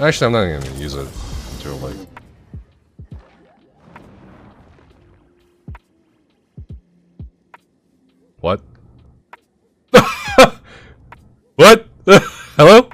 Actually, I'm not even gonna use it until like. What? what? Hello?